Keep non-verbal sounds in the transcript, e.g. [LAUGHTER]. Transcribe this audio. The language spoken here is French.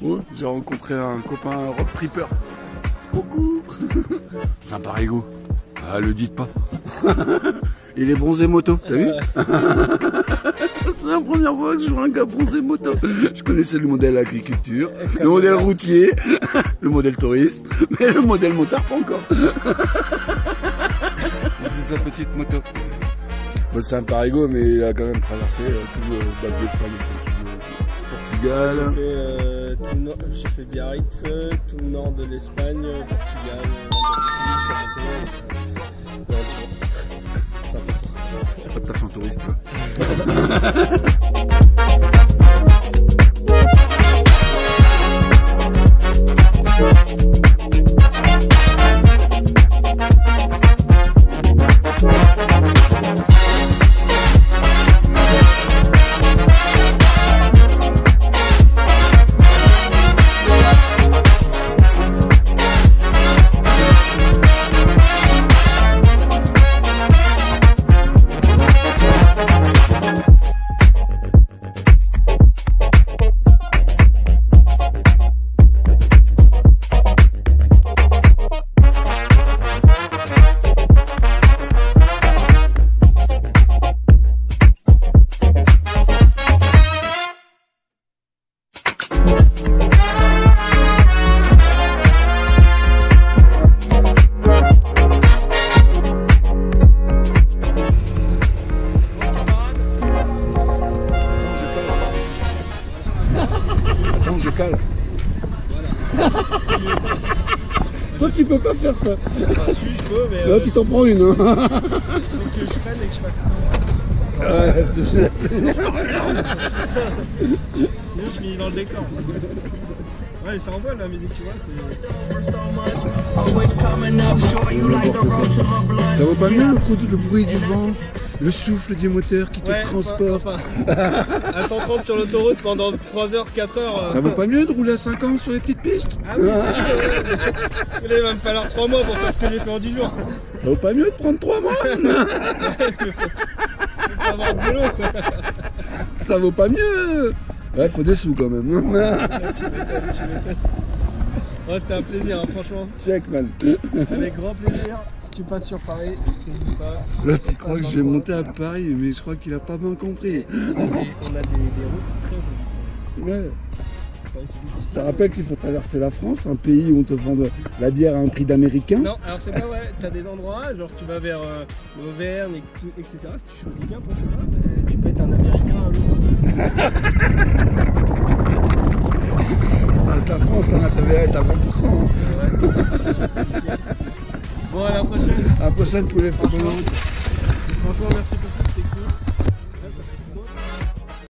Ouais, j'ai rencontré un copain road tripper. Coucou [LAUGHS] Sympa Rigo. Ah, le dites pas. [LAUGHS] Il est bronzé moto, t'as vu? [LAUGHS] C'est la première fois que je vois un gars bronzé moto. Je connaissais le modèle agriculture, le modèle routier, le modèle touriste, mais le modèle motard pas encore. C'est sa petite moto. Bah, c'est un parigo, mais il a quand même traversé euh, tout le bac d'Espagne, Portugal. J'ai fait, euh, tout le nord- j'ai fait Biarritz, euh, tout le nord de l'Espagne, euh, Portugal, euh, Andalousie. C'est pas de taf en touriste, [LAUGHS] [LAUGHS] toi. Tu peux pas faire ça. Enfin, si, je peux, mais Là, euh, tu t'en prends une. Hein. faut que je freine et que je fasse Ouais, tu- Sinon, je finis dans le décor. Ouais, ça envoie la musique, tu vois, c'est... Ça vaut pas mieux le coup de le bruit du vent, le souffle du moteur qui te transporte. à 130 sur l'autoroute pendant 3 heures, 4 heures. euh, Ça vaut pas mieux de rouler à 50 sur les petites pistes? Ah oui, c'est là, il va me falloir 3 mois pour faire ce que j'ai fait en 10 jours. Ça vaut pas mieux de prendre 3 mois [LAUGHS] Faut avoir de boulot, quoi. Ça vaut pas mieux Ouais, faut des sous quand même. Tu. Ouais, c'était un plaisir, hein, franchement. Check, man. Avec grand plaisir. Si tu passes sur Paris, n'hésite pas. Là, tu crois que je vais monter à Paris, mais je crois qu'il a pas bien compris. On a des, on a des, des routes très jolies. Ouais. Je te rappelle qu'il faut traverser la France, un pays où on te vend de la bière à un prix d'américain. Non, alors c'est pas ouais, t'as des endroits, genre si tu vas vers euh, l'Auvergne, etc. Si tu choisis bien ton chemin, euh, tu peux être un américain à l'eau. [LAUGHS] Est à 20%. hein. Bon, à la prochaine. À la prochaine pour les photos. Franchement, merci pour tout, c'était cool.